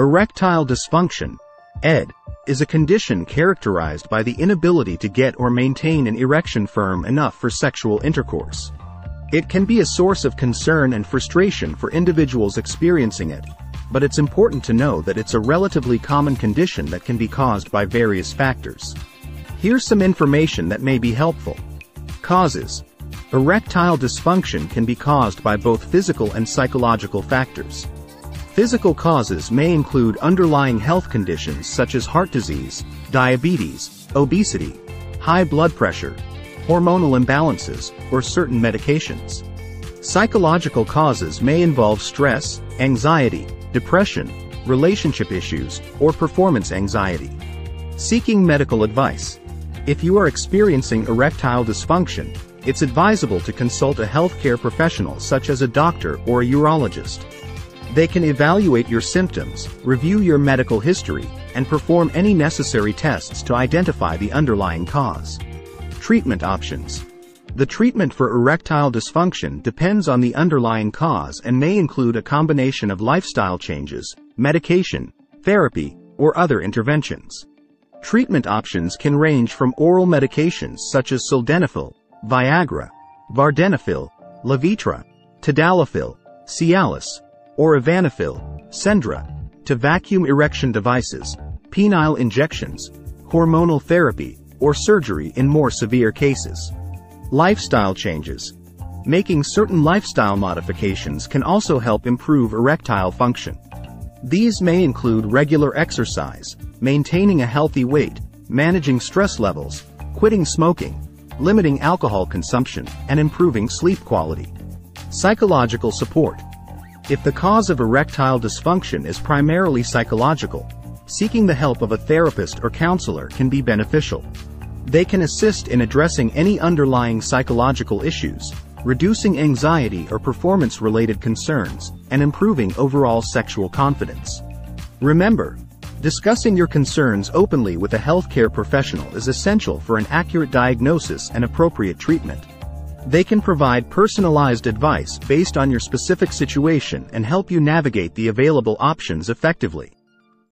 Erectile dysfunction, ED, is a condition characterized by the inability to get or maintain an erection firm enough for sexual intercourse. It can be a source of concern and frustration for individuals experiencing it, but it's important to know that it's a relatively common condition that can be caused by various factors. Here's some information that may be helpful. Causes. Erectile dysfunction can be caused by both physical and psychological factors. Physical causes may include underlying health conditions such as heart disease, diabetes, obesity, high blood pressure, hormonal imbalances, or certain medications. Psychological causes may involve stress, anxiety, depression, relationship issues, or performance anxiety. Seeking medical advice. If you are experiencing erectile dysfunction, it's advisable to consult a healthcare professional such as a doctor or a urologist. They can evaluate your symptoms, review your medical history, and perform any necessary tests to identify the underlying cause. Treatment options. The treatment for erectile dysfunction depends on the underlying cause and may include a combination of lifestyle changes, medication, therapy, or other interventions. Treatment options can range from oral medications such as sildenafil, Viagra, Vardenafil, Levitra, Tadalafil, Cialis, or Avanafil, Stendra, to vacuum erection devices, penile injections, hormonal therapy, or surgery in more severe cases. Lifestyle changes. Making certain lifestyle modifications can also help improve erectile function. These may include regular exercise, maintaining a healthy weight, managing stress levels, quitting smoking, limiting alcohol consumption, and improving sleep quality. Psychological support. If the cause of erectile dysfunction is primarily psychological, seeking the help of a therapist or counselor can be beneficial. They can assist in addressing any underlying psychological issues, reducing anxiety or performance-related concerns, and improving overall sexual confidence. Remember, discussing your concerns openly with a healthcare professional is essential for an accurate diagnosis and appropriate treatment. They can provide personalized advice based on your specific situation and help you navigate the available options effectively.